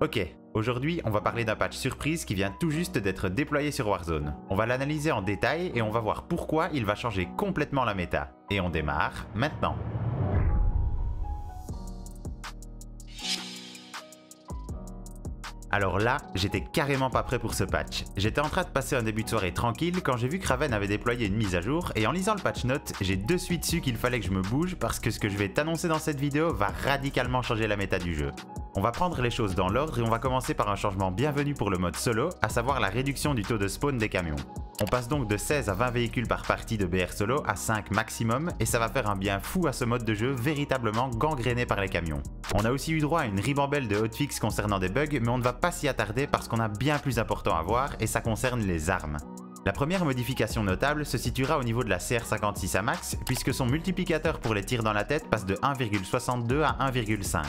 Ok, aujourd'hui on va parler d'un patch surprise qui vient tout juste d'être déployé sur Warzone. On va l'analyser en détail et on va voir pourquoi il va changer complètement la méta. Et on démarre maintenant. Alors là, j'étais carrément pas prêt pour ce patch. J'étais en train de passer un début de soirée tranquille quand j'ai vu que Raven avait déployé une mise à jour et en lisant le patch note, j'ai de suite su qu'il fallait que je me bouge parce que ce que je vais t'annoncer dans cette vidéo va radicalement changer la méta du jeu. On va prendre les choses dans l'ordre et on va commencer par un changement bienvenu pour le mode solo, à savoir la réduction du taux de spawn des camions. On passe donc de 16 à 20 véhicules par partie de BR solo à 5 maximum et ça va faire un bien fou à ce mode de jeu véritablement gangréné par les camions. On a aussi eu droit à une ribambelle de hotfix concernant des bugs mais on ne va pas s'y attarder parce qu'on a bien plus important à voir et ça concerne les armes. La première modification notable se situera au niveau de la CR56 à max puisque son multiplicateur pour les tirs dans la tête passe de 1,62 à 1,5.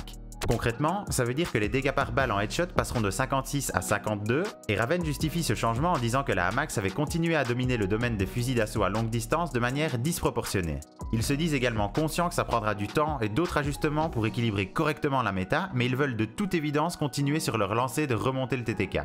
Concrètement, ça veut dire que les dégâts par balle en headshot passeront de 56 à 52, et Raven justifie ce changement en disant que la Hamax avait continué à dominer le domaine des fusils d'assaut à longue distance de manière disproportionnée. Ils se disent également conscients que ça prendra du temps et d'autres ajustements pour équilibrer correctement la méta, mais ils veulent de toute évidence continuer sur leur lancée de remonter le TTK.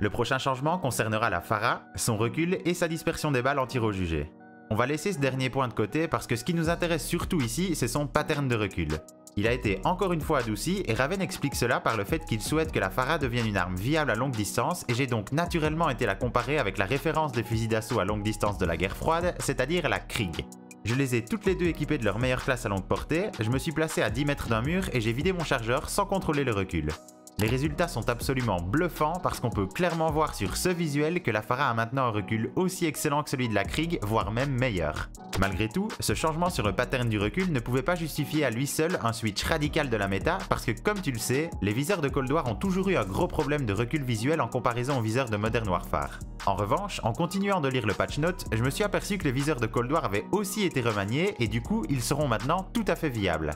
Le prochain changement concernera la Farah, son recul et sa dispersion des balles en tir au jugé. On va laisser ce dernier point de côté parce que ce qui nous intéresse surtout ici, c'est son pattern de recul. Il a été encore une fois adouci et Raven explique cela par le fait qu'il souhaite que la Farah devienne une arme viable à longue distance et j'ai donc naturellement été la comparer avec la référence des fusils d'assaut à longue distance de la guerre froide, c'est-à-dire la Krieg. Je les ai toutes les deux équipées de leur meilleure classe à longue portée, je me suis placé à 10 mètres d'un mur et j'ai vidé mon chargeur sans contrôler le recul. Les résultats sont absolument bluffants parce qu'on peut clairement voir sur ce visuel que la Farah a maintenant un recul aussi excellent que celui de la Krieg, voire même meilleur. Malgré tout, ce changement sur le pattern du recul ne pouvait pas justifier à lui seul un switch radical de la méta parce que comme tu le sais, les viseurs de Cold War ont toujours eu un gros problème de recul visuel en comparaison aux viseurs de Modern Warfare. En revanche, en continuant de lire le patch note, je me suis aperçu que les viseurs de Cold War avaient aussi été remaniés et du coup ils seront maintenant tout à fait viables.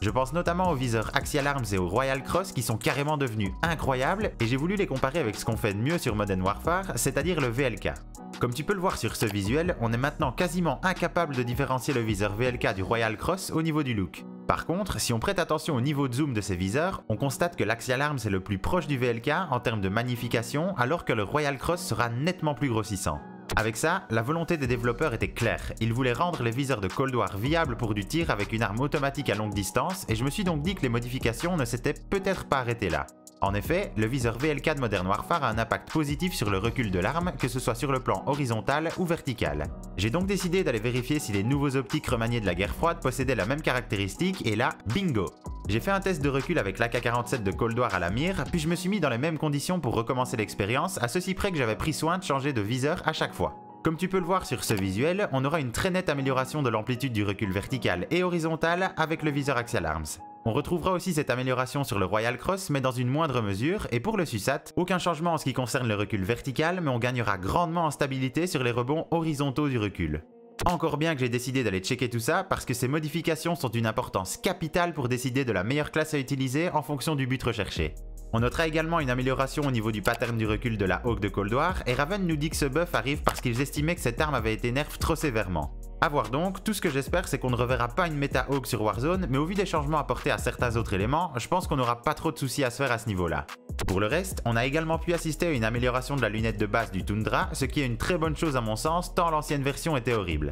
Je pense notamment aux viseurs Axial Arms et aux Royal Cross qui sont carrément devenus incroyables et j'ai voulu les comparer avec ce qu'on fait de mieux sur Modern Warfare, c'est-à-dire le VLK. Comme tu peux le voir sur ce visuel, on est maintenant quasiment incapable de différencier le viseur VLK du Royal Cross au niveau du look. Par contre, si on prête attention au niveau de zoom de ces viseurs, on constate que l'Axial Arms est le plus proche du VLK en termes de magnification alors que le Royal Cross sera nettement plus grossissant. Avec ça, la volonté des développeurs était claire. Ils voulaient rendre les viseurs de Cold War viables pour du tir avec une arme automatique à longue distance, et je me suis donc dit que les modifications ne s'étaient peut-être pas arrêtées là. En effet, le viseur VLK de Modern Warfare a un impact positif sur le recul de l'arme, que ce soit sur le plan horizontal ou vertical. J'ai donc décidé d'aller vérifier si les nouveaux optiques remaniés de la guerre froide possédaient la même caractéristique, et là, bingo J'ai fait un test de recul avec l'AK-47 de Cold War à la mire, puis je me suis mis dans les mêmes conditions pour recommencer l'expérience, à ceci près que j'avais pris soin de changer de viseur à chaque fois. Comme tu peux le voir sur ce visuel, on aura une très nette amélioration de l'amplitude du recul vertical et horizontal avec le viseur Axial Arms. On retrouvera aussi cette amélioration sur le Royal Cross, mais dans une moindre mesure, et pour le SUSAT, aucun changement en ce qui concerne le recul vertical, mais on gagnera grandement en stabilité sur les rebonds horizontaux du recul. Encore bien que j'ai décidé d'aller checker tout ça, parce que ces modifications sont d'une importance capitale pour décider de la meilleure classe à utiliser en fonction du but recherché. On notera également une amélioration au niveau du pattern du recul de la Hawk de Cold War, et Raven nous dit que ce buff arrive parce qu'ils estimaient que cette arme avait été nerf trop sévèrement. A voir donc, tout ce que j'espère c'est qu'on ne reverra pas une méta Hawk sur Warzone, mais au vu des changements apportés à certains autres éléments, je pense qu'on n'aura pas trop de soucis à se faire à ce niveau-là. Pour le reste, on a également pu assister à une amélioration de la lunette de base du Tundra, ce qui est une très bonne chose à mon sens, tant l'ancienne version était horrible.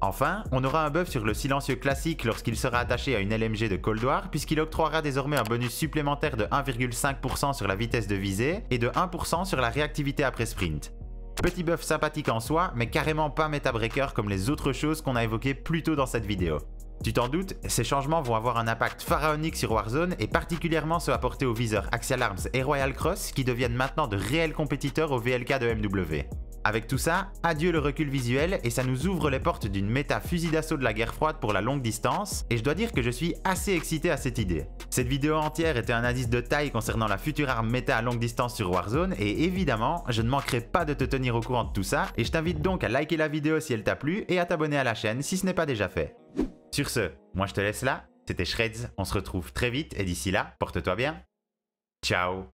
Enfin, on aura un buff sur le silencieux classique lorsqu'il sera attaché à une LMG de Cold War, puisqu'il octroiera désormais un bonus supplémentaire de 1,5% sur la vitesse de visée et de 1% sur la réactivité après sprint. Petit buff sympathique en soi, mais carrément pas breaker comme les autres choses qu'on a évoquées plus tôt dans cette vidéo. Tu t'en doutes, ces changements vont avoir un impact pharaonique sur Warzone et particulièrement ceux apportés aux viseurs Axial Arms et Royal Cross qui deviennent maintenant de réels compétiteurs au VLK de MW. Avec tout ça, adieu le recul visuel et ça nous ouvre les portes d'une méta fusil d'assaut de la guerre froide pour la longue distance et je dois dire que je suis assez excité à cette idée. Cette vidéo entière était un indice de taille concernant la future arme méta à longue distance sur Warzone et évidemment, je ne manquerai pas de te tenir au courant de tout ça et je t'invite donc à liker la vidéo si elle t'a plu et à t'abonner à la chaîne si ce n'est pas déjà fait. Sur ce, moi je te laisse là, c'était Shreds, on se retrouve très vite et d'ici là, porte-toi bien. Ciao